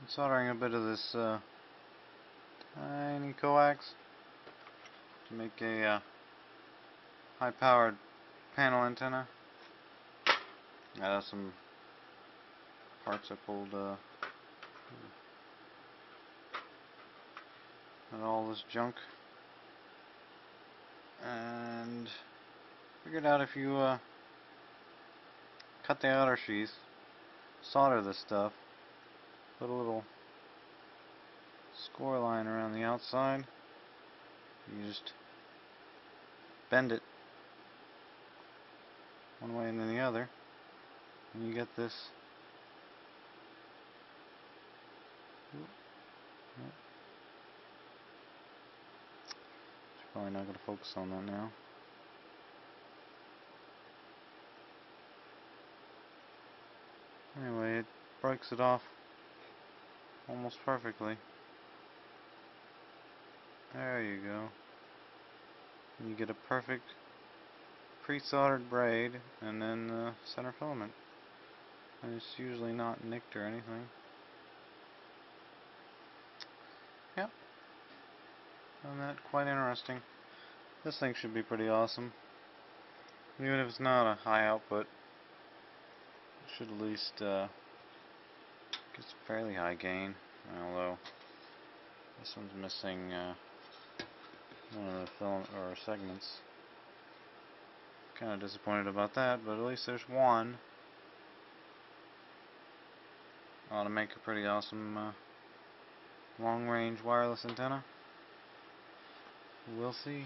I'm soldering a bit of this uh, tiny coax to make a uh, high-powered panel antenna. I have some parts I pulled uh, and all this junk and figured out if you uh, cut the outer sheath solder this stuff put a little score line around the outside. You just bend it one way and then the other. And you get this. Probably not going to focus on that now. Anyway, it breaks it off almost perfectly. There you go. And you get a perfect pre-soldered braid and then the center filament. And it's usually not nicked or anything. Yep. Found that quite interesting. This thing should be pretty awesome. Even if it's not a high output, it should at least uh, get some fairly high gain. Although this one's missing uh, one of the filament or segments. Kind of disappointed about that, but at least there's one. Ought to make a pretty awesome uh, long-range wireless antenna. We'll see.